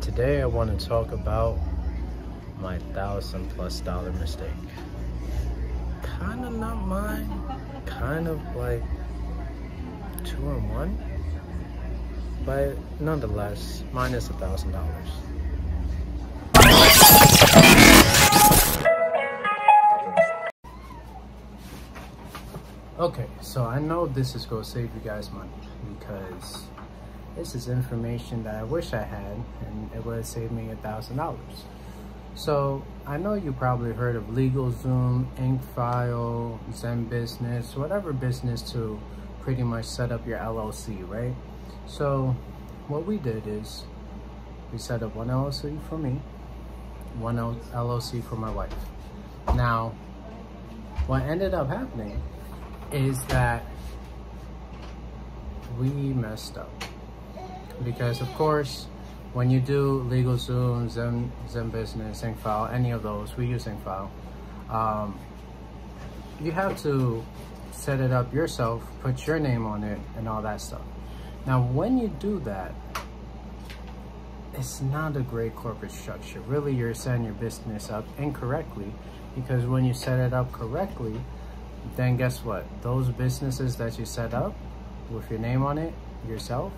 Today I want to talk about my thousand plus dollar mistake. Kind of not mine, kind of like two in one, but nonetheless, mine is a thousand dollars. Okay, so I know this is gonna save you guys money because this is information that I wish I had and it would have saved me a thousand dollars. So I know you probably heard of LegalZoom, Incfile, Zen Business, whatever business to pretty much set up your LLC, right? So what we did is we set up one LLC for me, one LLC for my wife. Now, what ended up happening is that we messed up because of course when you do LegalZoom, Zen, Zen Business, Incfile, any of those, we use Incfile, um, you have to set it up yourself, put your name on it and all that stuff. Now, when you do that, it's not a great corporate structure. Really, you're setting your business up incorrectly because when you set it up correctly, then guess what? Those businesses that you set up with your name on it yourself,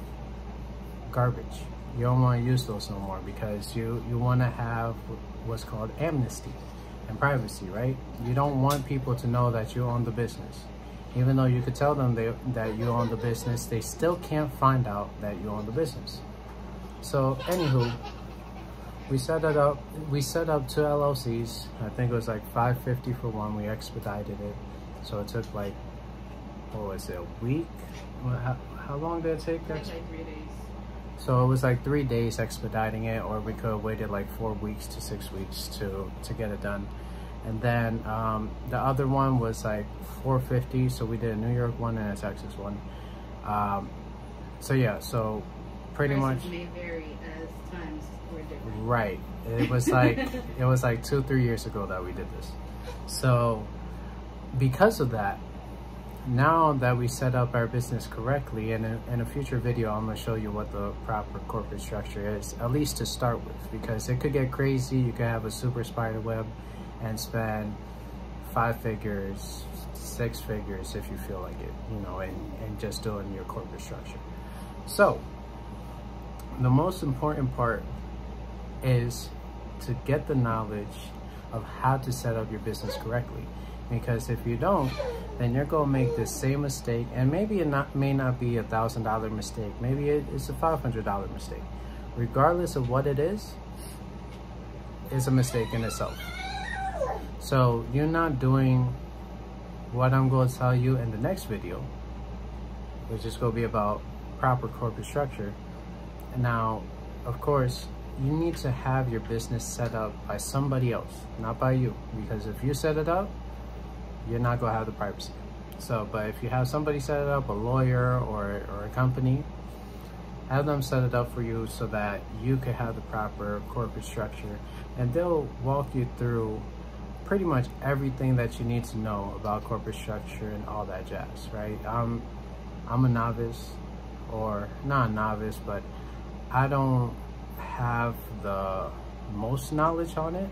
garbage. You don't want to use those no more because you, you want to have what's called amnesty and privacy, right? You don't want people to know that you own the business. Even though you could tell them they, that you own the business, they still can't find out that you own the business. So anywho, we set it up, we set up two LLCs. I think it was like 550 for one. We expedited it. So it took like, what was it, a week? How, how long did it take? Like, like three days. So it was like three days expediting it, or we could have waited like four weeks to six weeks to, to get it done. And then um, the other one was like 450, so we did a New York one and a Texas one. Um, so yeah, so pretty Prices much. may vary as times were different. Right. It was like it was like two, three years ago that we did this. So because of that, now that we set up our business correctly, in, in a future video, I'm gonna show you what the proper corporate structure is, at least to start with, because it could get crazy. You could have a super spider web and spend five figures, six figures if you feel like it, you know, and, and just doing your corporate structure. So the most important part is to get the knowledge of how to set up your business correctly. Because if you don't, then you're gonna make the same mistake, and maybe it not, may not be a thousand dollar mistake. Maybe it, it's a five hundred dollar mistake. Regardless of what it is, it's a mistake in itself. So you're not doing what I'm going to tell you in the next video, which is going to be about proper corporate structure. Now, of course, you need to have your business set up by somebody else, not by you. Because if you set it up, you're not going to have the privacy. So, but if you have somebody set it up, a lawyer or, or a company, have them set it up for you so that you can have the proper corporate structure and they'll walk you through pretty much everything that you need to know about corporate structure and all that jazz, right? I'm, I'm a novice or not a novice, but I don't have the most knowledge on it,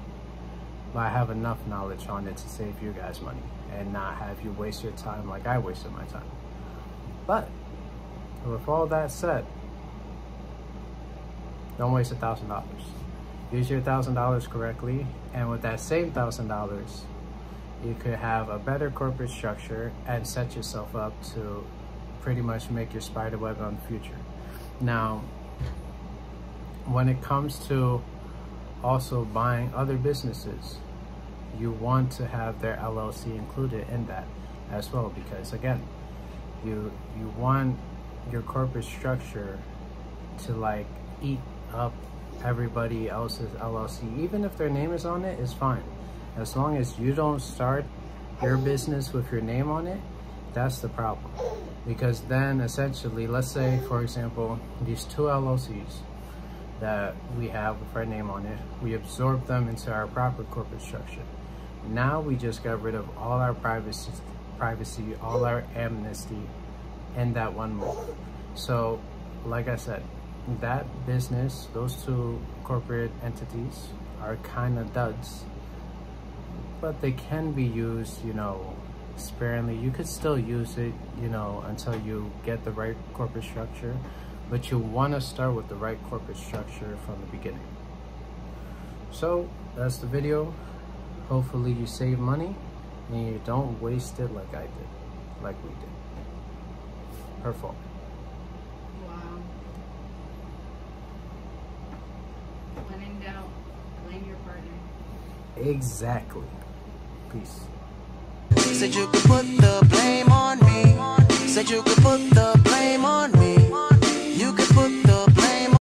but I have enough knowledge on it to save you guys money and not have you waste your time like I wasted my time. But with all that said, don't waste a thousand dollars. Use your thousand dollars correctly, and with that same thousand dollars, you could have a better corporate structure and set yourself up to pretty much make your spider web on the future. Now, when it comes to also buying other businesses, you want to have their LLC included in that as well because again, you you want your corporate structure to like eat up everybody else's LLC. Even if their name is on it, it's fine. As long as you don't start your business with your name on it, that's the problem. Because then essentially, let's say for example, these two LLCs that we have with our name on it, we absorb them into our proper corporate structure. Now we just got rid of all our privacy, privacy, all our amnesty in that one move. So, like I said, that business, those two corporate entities, are kind of duds, but they can be used, you know, sparingly. You could still use it, you know, until you get the right corporate structure, but you want to start with the right corporate structure from the beginning. So that's the video. Hopefully you save money and you don't waste it like I did, like we did. Her fault. Wow. When in doubt, blame your partner. Exactly. Peace. Said you could put the blame on me. Said you could put the blame on me.